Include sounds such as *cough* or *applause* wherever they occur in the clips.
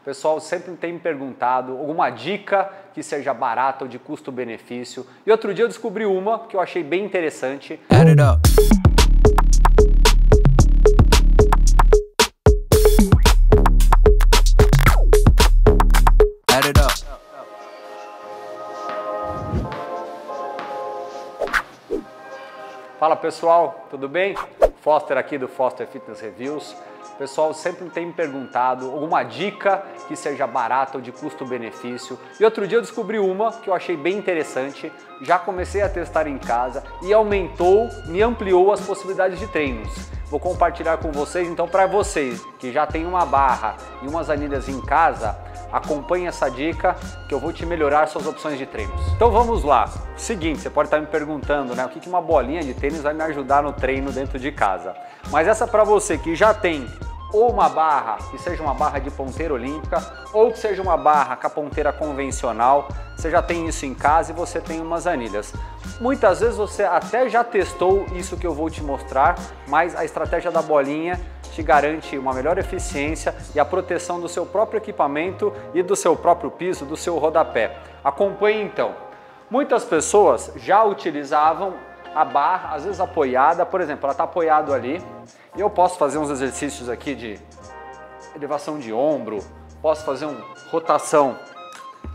O pessoal sempre tem me perguntado alguma dica que seja barata ou de custo-benefício. E outro dia eu descobri uma que eu achei bem interessante. Add it up. Add it up. Fala pessoal, tudo bem? Foster aqui do Foster Fitness Reviews pessoal sempre tem me perguntado alguma dica que seja barata ou de custo-benefício. E outro dia eu descobri uma que eu achei bem interessante, já comecei a testar em casa e aumentou, me ampliou as possibilidades de treinos. Vou compartilhar com vocês, então para vocês que já tem uma barra e umas anilhas em casa, acompanhe essa dica que eu vou te melhorar suas opções de treinos. Então vamos lá. Seguinte, você pode estar me perguntando, né, o que uma bolinha de tênis vai me ajudar no treino dentro de casa. Mas essa para você que já tem ou uma barra que seja uma barra de ponteira olímpica ou que seja uma barra com a ponteira convencional, você já tem isso em casa e você tem umas anilhas. Muitas vezes você até já testou isso que eu vou te mostrar, mas a estratégia da bolinha te garante uma melhor eficiência e a proteção do seu próprio equipamento e do seu próprio piso, do seu rodapé. Acompanhe então. Muitas pessoas já utilizavam a barra, às vezes apoiada, por exemplo, ela está apoiado ali, e eu posso fazer uns exercícios aqui de elevação de ombro, posso fazer uma rotação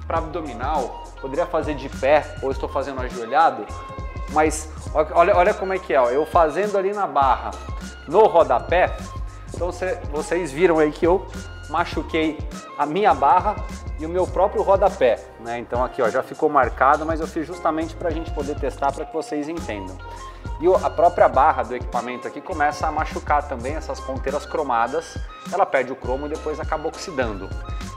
para abdominal, poderia fazer de pé ou estou fazendo ajoelhado, mas olha, olha como é que é, ó, eu fazendo ali na barra, no rodapé, então cê, vocês viram aí que eu machuquei a minha barra e o meu próprio rodapé, né? Então aqui ó, já ficou marcado, mas eu fiz justamente para a gente poder testar para que vocês entendam. E a própria barra do equipamento aqui começa a machucar também essas ponteiras cromadas, ela perde o cromo e depois acaba oxidando.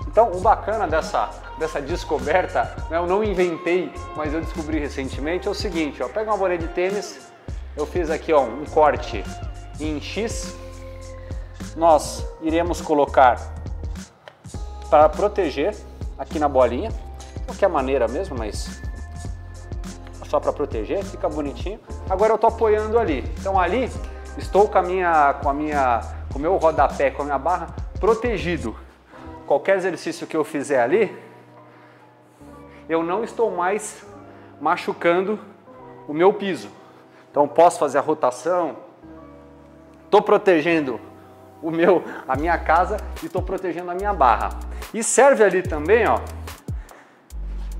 Então o bacana dessa, dessa descoberta, né, eu não inventei, mas eu descobri recentemente, é o seguinte, ó, pega uma bolinha de tênis, eu fiz aqui ó, um corte em X, nós iremos colocar para proteger aqui na bolinha, qualquer maneira mesmo, mas só para proteger, fica bonitinho. Agora eu estou apoiando ali, então ali estou com a minha, com a minha, com o meu rodapé, com a minha barra protegido. Qualquer exercício que eu fizer ali, eu não estou mais machucando o meu piso. Então posso fazer a rotação, estou protegendo o meu, a minha casa e estou protegendo a minha barra. E serve ali também, ó,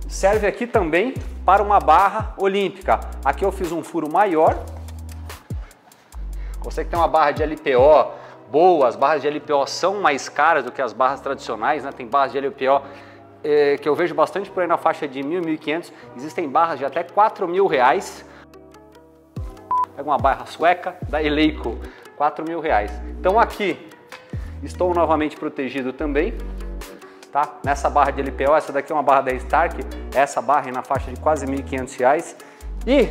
serve aqui também para uma barra olímpica. Aqui eu fiz um furo maior. Você que tem uma barra de LPO boa, as barras de LPO são mais caras do que as barras tradicionais, né? Tem barras de LPO é, que eu vejo bastante por aí na faixa de mil, mil quinhentos. Existem barras de até quatro mil reais. Pega uma barra sueca da Eleiko, 4 mil reais. Então aqui estou novamente protegido também, tá? Nessa barra de LPO, essa daqui é uma barra da Stark, essa barra é na faixa de quase 1.500 reais. E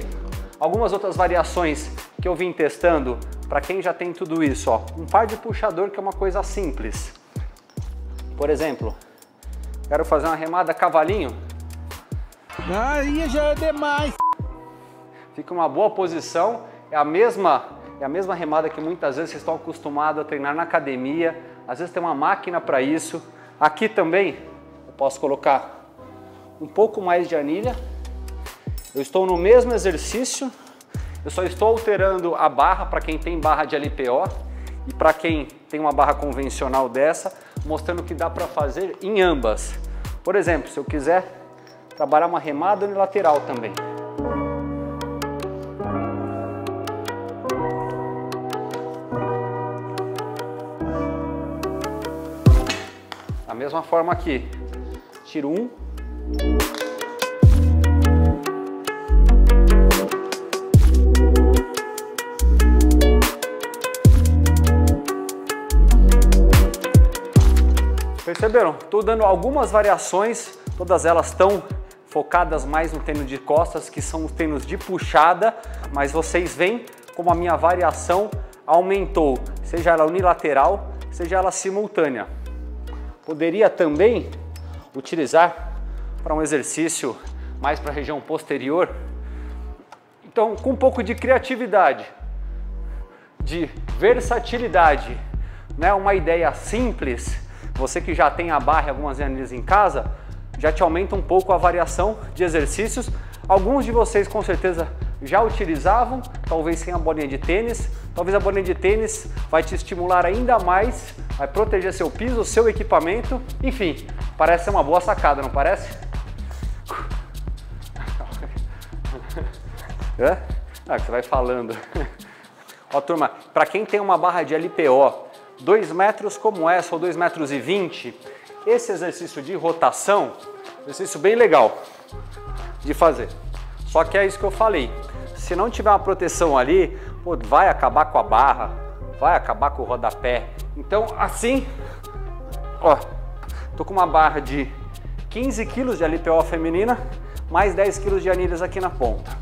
algumas outras variações que eu vim testando para quem já tem tudo isso, ó. Um par de puxador que é uma coisa simples. Por exemplo, quero fazer uma remada cavalinho. Aí já é demais. Fica uma boa posição, é a mesma é a mesma remada que muitas vezes vocês estão acostumados a treinar na academia, às vezes tem uma máquina para isso. Aqui também eu posso colocar um pouco mais de anilha. Eu estou no mesmo exercício, eu só estou alterando a barra para quem tem barra de LPO e para quem tem uma barra convencional dessa, mostrando que dá para fazer em ambas. Por exemplo, se eu quiser trabalhar uma remada unilateral também. Mesma forma aqui. Tiro um. Perceberam? Estou dando algumas variações, todas elas estão focadas mais no treino de costas, que são os treinos de puxada, mas vocês veem como a minha variação aumentou, seja ela unilateral, seja ela simultânea. Poderia também utilizar para um exercício mais para a região posterior. Então, com um pouco de criatividade, de versatilidade, né? uma ideia simples, você que já tem a barra e algumas anilhas em casa, já te aumenta um pouco a variação de exercícios. Alguns de vocês com certeza já utilizavam, talvez sem a bolinha de tênis. Talvez a bolinha de tênis vai te estimular ainda mais, vai proteger seu piso, seu equipamento. Enfim, parece ser uma boa sacada, não parece? *laughs* É? Ah, você vai falando. *laughs* Ó, turma, para quem tem uma barra de LPO, 2 metros como essa, ou 2 metros e 20, esse exercício de rotação, exercício bem legal de fazer. Só que é isso que eu falei. Se não tiver uma proteção ali, pô, vai acabar com a barra, vai acabar com o rodapé. Então, assim, ó, tô com uma barra de 15 kg de LPO feminina, mais 10 kg de anilhas aqui na ponta.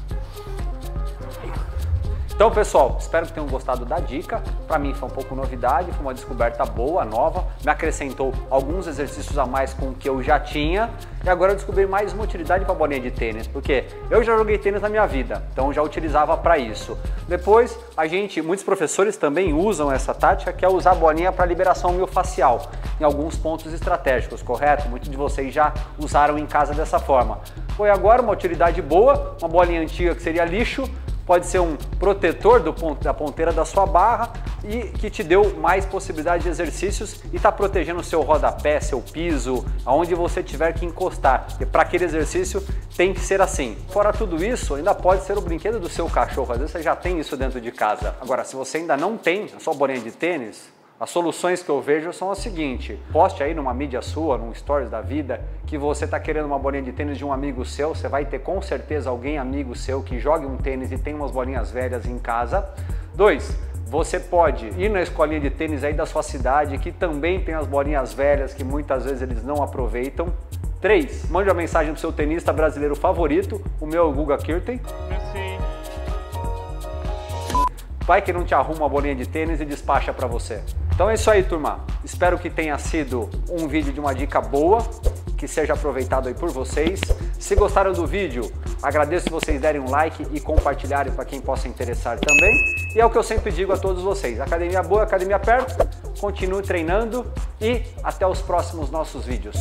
Então, pessoal, espero que tenham gostado da dica. Para mim foi um pouco novidade, foi uma descoberta boa, nova. Me acrescentou alguns exercícios a mais com o que eu já tinha. E agora eu descobri mais uma utilidade para a bolinha de tênis, porque eu já joguei tênis na minha vida, então já utilizava para isso. Depois, a gente, muitos professores também usam essa tática, que é usar a bolinha para liberação miofascial, em alguns pontos estratégicos, correto? Muitos de vocês já usaram em casa dessa forma. Foi agora uma utilidade boa, uma bolinha antiga que seria lixo, pode ser um protetor do, da ponteira da sua barra e que te deu mais possibilidade de exercícios e está protegendo o seu rodapé, seu piso, aonde você tiver que encostar. E para aquele exercício tem que ser assim. Fora tudo isso, ainda pode ser o brinquedo do seu cachorro. Às vezes você já tem isso dentro de casa. Agora, se você ainda não tem a sua bolinha de tênis, as soluções que eu vejo são as seguintes: poste aí numa mídia sua, num stories da vida, que você está querendo uma bolinha de tênis de um amigo seu. Você vai ter com certeza alguém amigo seu que jogue um tênis e tem umas bolinhas velhas em casa. Dois, você pode ir na escolinha de tênis aí da sua cidade, que também tem as bolinhas velhas que muitas vezes eles não aproveitam. 3. Mande uma mensagem pro seu tenista brasileiro favorito, o meu Guga Kirten. Vai que não te arruma uma bolinha de tênis e despacha para você. Então é isso aí, turma. Espero que tenha sido um vídeo de uma dica boa, que seja aproveitado aí por vocês. Se gostaram do vídeo, agradeço vocês derem um like e compartilharem para quem possa interessar também. E é o que eu sempre digo a todos vocês: academia boa, academia perto. Continue treinando e até os próximos nossos vídeos.